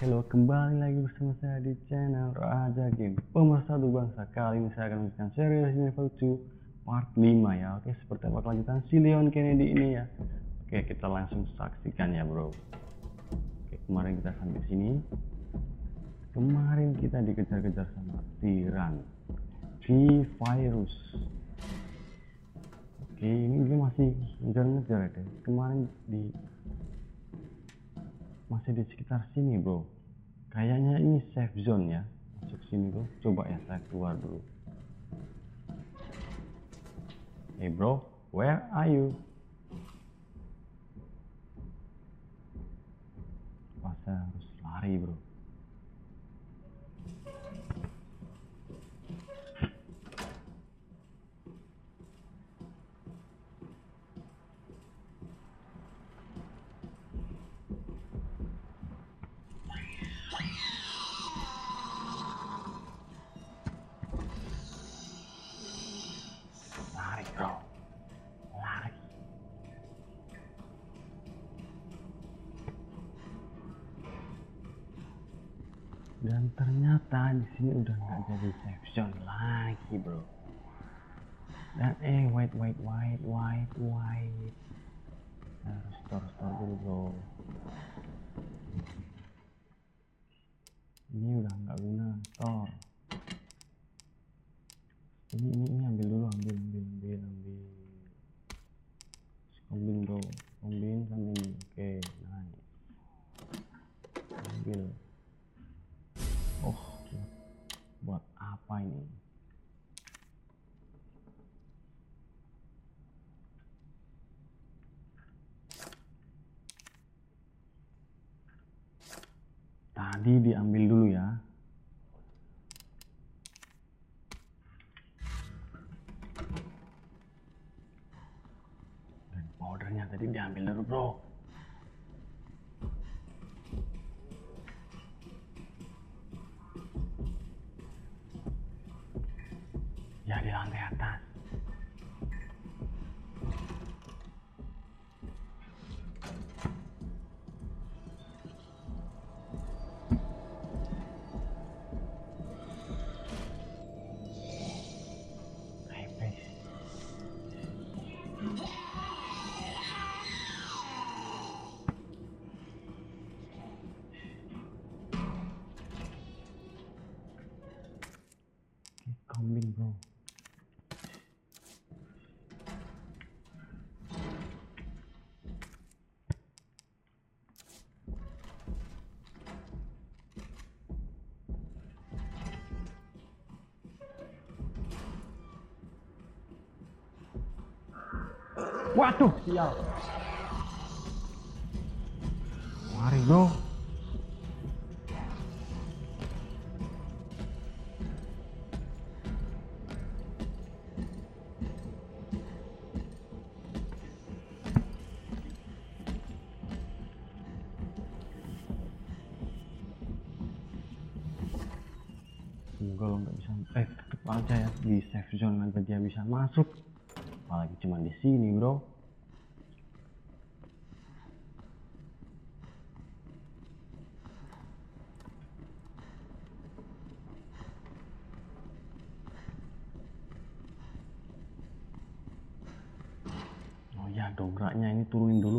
Hello, kembali lagi bersama saya di channel Raja Game. Pemersatu Bangsa Kali ini saya akan melanjutkan seri Resident Evil 2 part 5 ya. Oke, seperti apa kelanjutan si Leon Kennedy ini ya? Oke, kita langsung saksikan ya bro. Oke, kemarin kita sampai sini. Kemarin kita dikejar-kejar sama Tiran V-Virus Oke, ini dia masih ngejar-ngejar ya Kemarin di masih di sekitar sini bro. Kayaknya ini safe zone ya. Masuk sini tuh coba ya saya keluar dulu. Hey bro where are you? Wah, saya harus lari bro dan ternyata di sini udah nggak jadi zone lagi bro. Dan eh wait wait wait wait wait. Harus store store dulu bro. Ini udah nggak guna. Store. Ini ini ini ambil dulu ambil ambil ambil ambil. Kombin bro. Kombin di lantai atas Waduh, sial. Mari bro. Semoga lo nggak bisa, eh tetep aja ya di safe zone nanti dia bisa masuk. Apalagi cuma di sini bro. Oh ya dongkraknya ini turunin dulu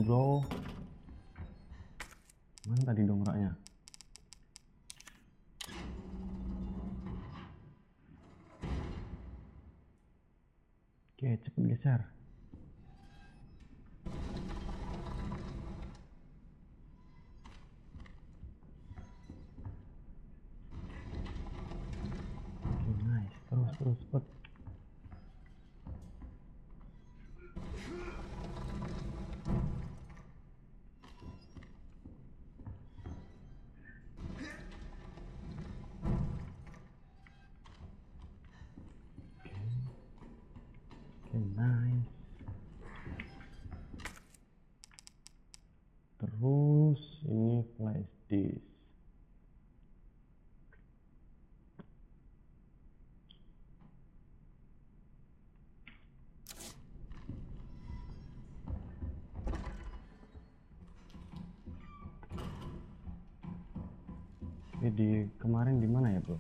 Nice. Terus ini flash disk. di kemarin di mana ya bro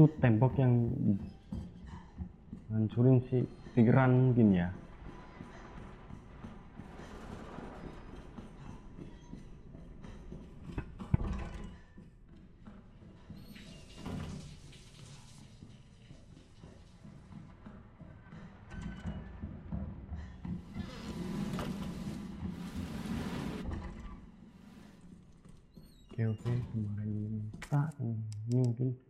itu tembok yang hancurin si Tigran mungkin ya. Oke oke kemarin minta ini mungkin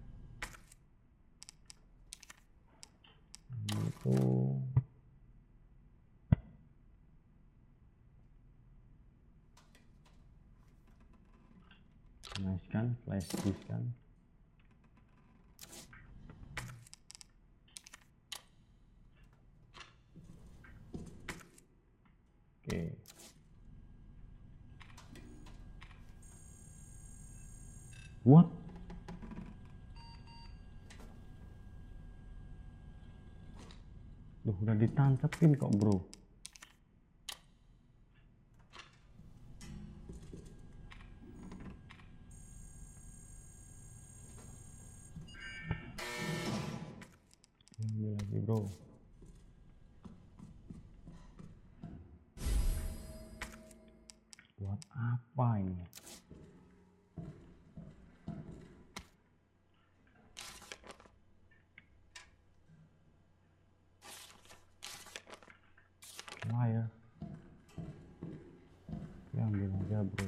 ditancapin kok bro ambil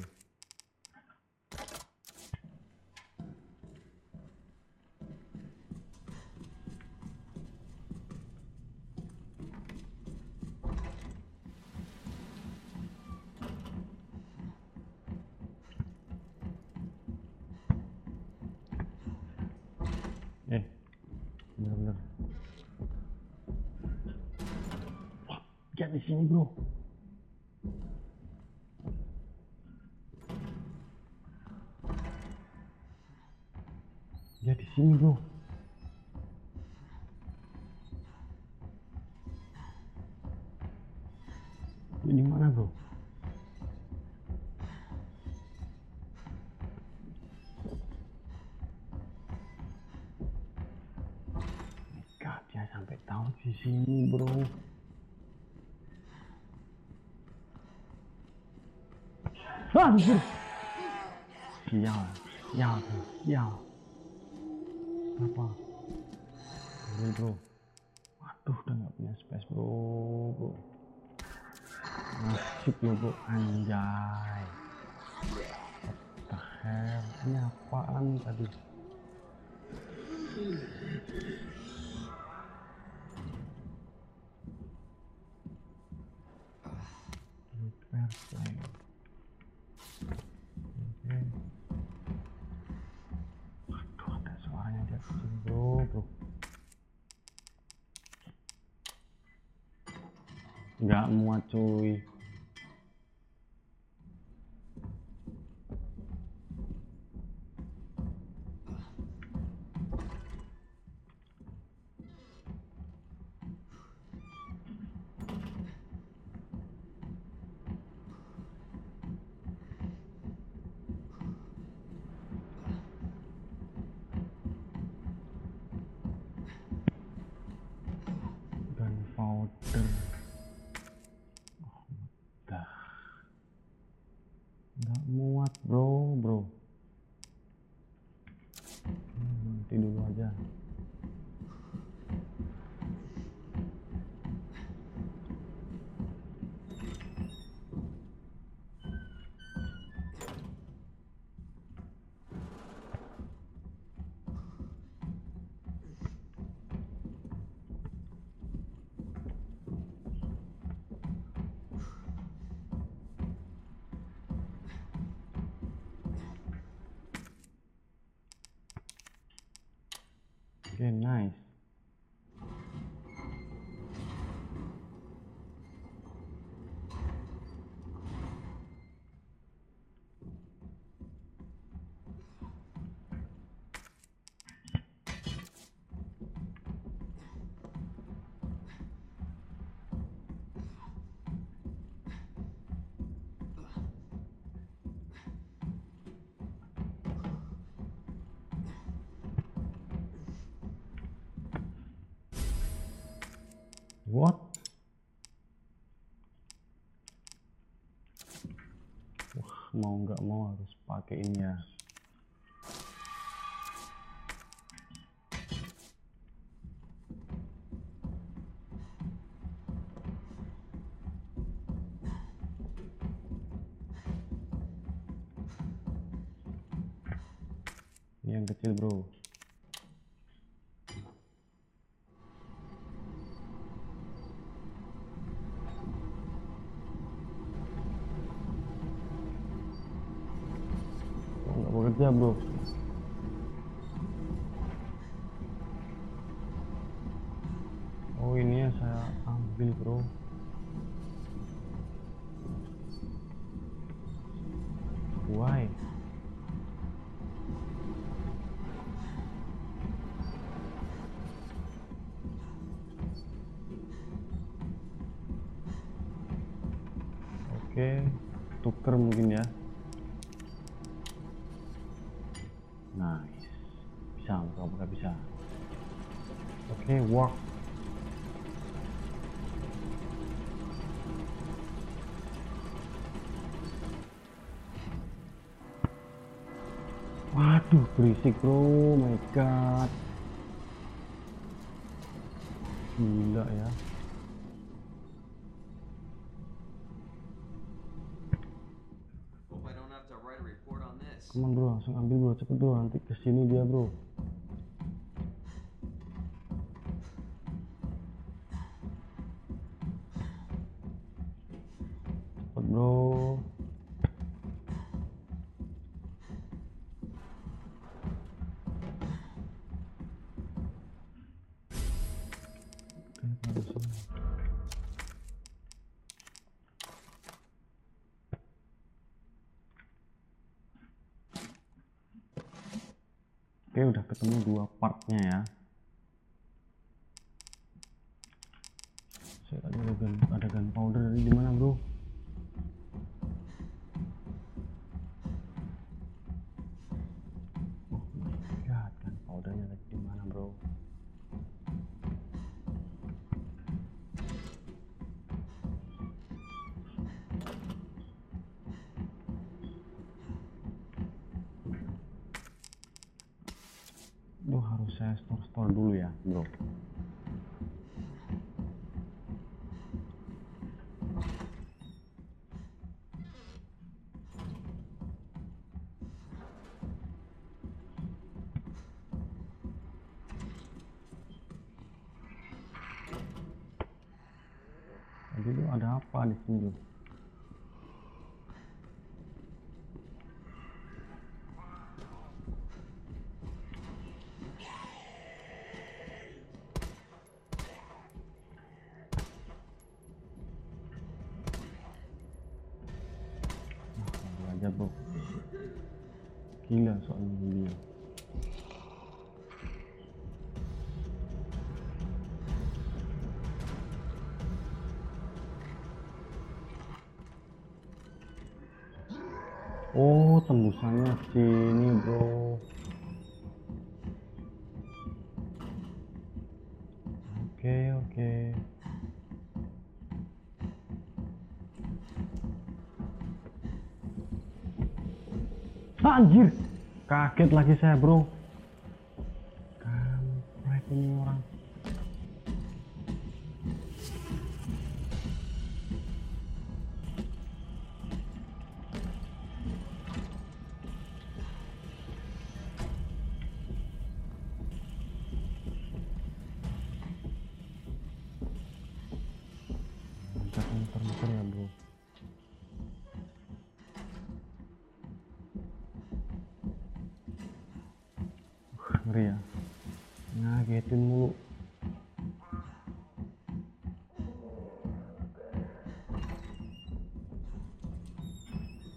aja bro eh bener-bener Wah, dia di sini bro dia di sini bro di mana bro sampai tahu di sini bro Anjir. Sial, sial, sial. Apa? Ini bro. Waduh, udah nggak punya space bro, bro. Nasib lo bro, anjay. What the hell? Ini apaan tadi? Nggak muat cuy. Oke, nice. Mau nggak mau harus pakai ini ya. Ini yang kecil, bro. Nggak bekerja, bro? Oh, ini yang saya ambil, bro. Why? Oke, tuker mungkin ya. Waduh, berisik bro, my god. Gila ya. On bro, langsung ambil bro, cepet bro, nanti ke sini dia bro. Saya store-store dulu ya, Bro. Gila soalnya dia. Oh, tembusannya sini, bro. Kaget lagi saya, bro. Ngagetin mulu.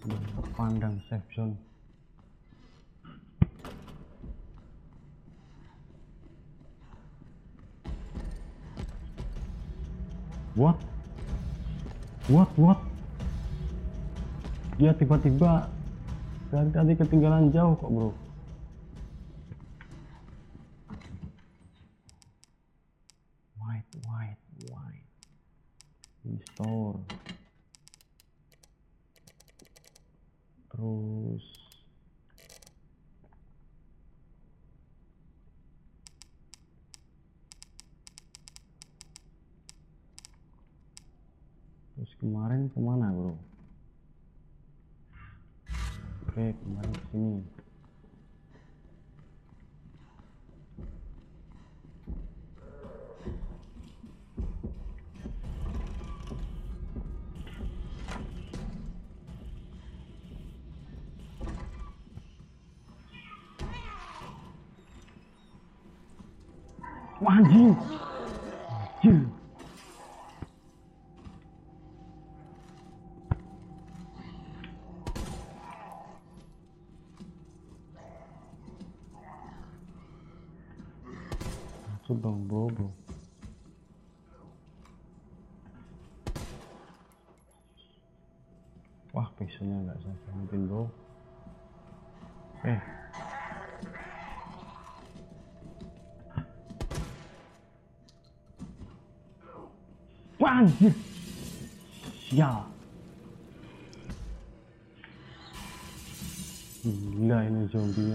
Udah kepandang safe. What? What? What? Dia tiba-tiba dari tadi ketinggalan jauh kok bro. White, white, white. di store terus terus kemarin ke mana bro oke kemarin ke sini Wah, anjing anjir Masuk dong bro bro Wah pixelnya nggak saya selamatin bro Eh Wah, anjir. Sial. Gila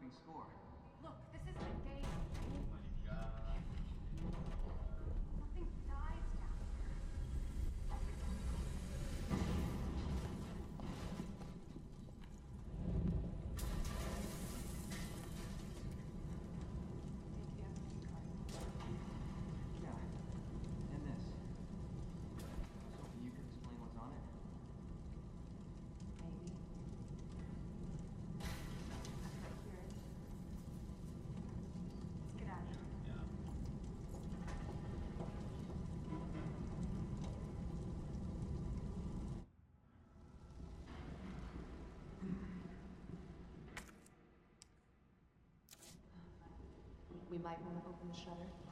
keeping score. might want to open the shutter.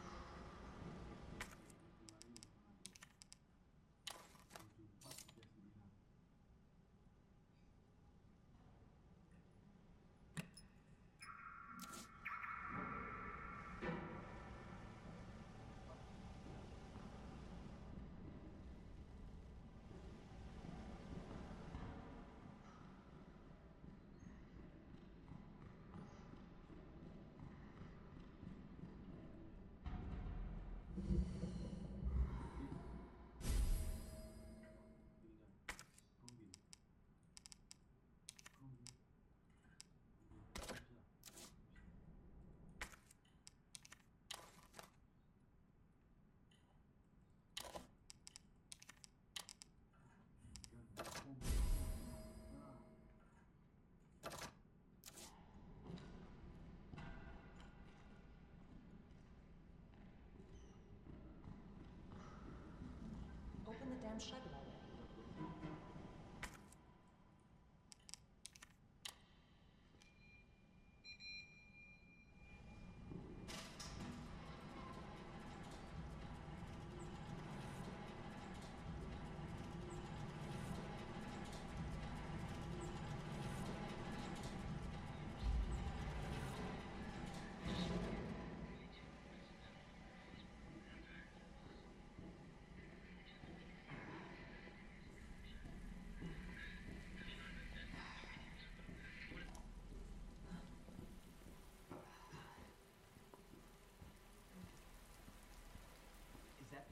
Schreibtisch.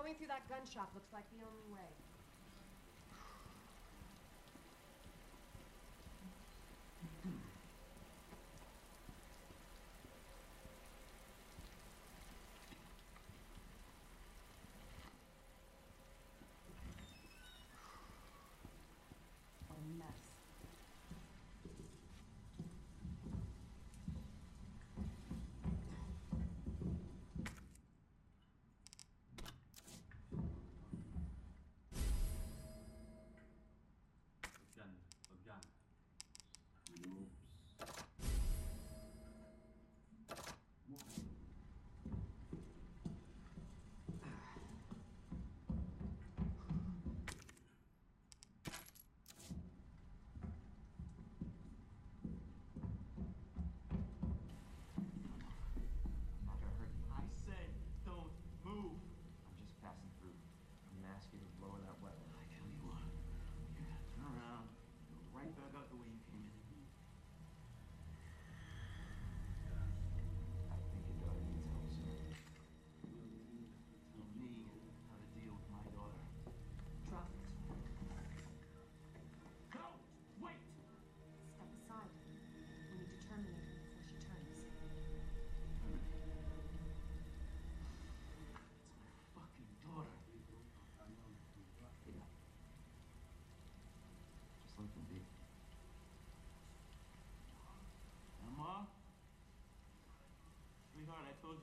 Going through that gun shop looks like the only way.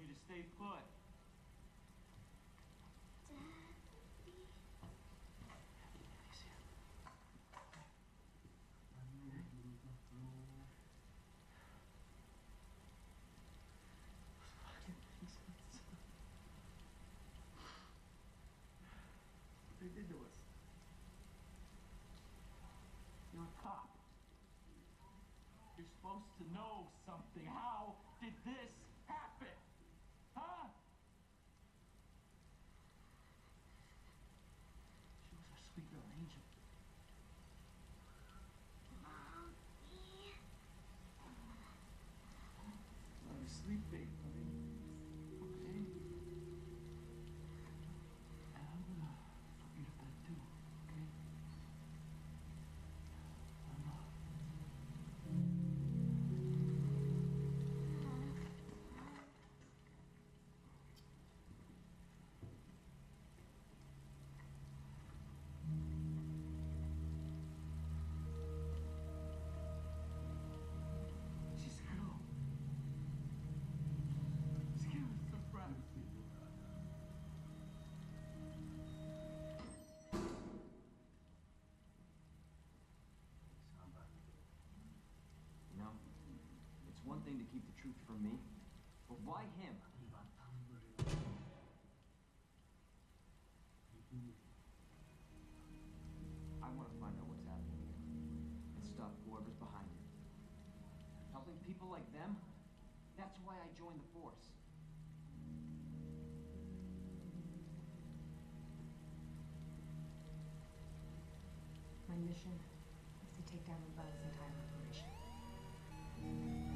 you to stay put. What They did to us. You're a cop. You're supposed to know something. How did this one thing to keep the truth from me, but why him? I want to find out what's happening here and stop whoever's behind it. Helping people like them? That's why I joined the force. My mission is to take down Umbrella's entire operation.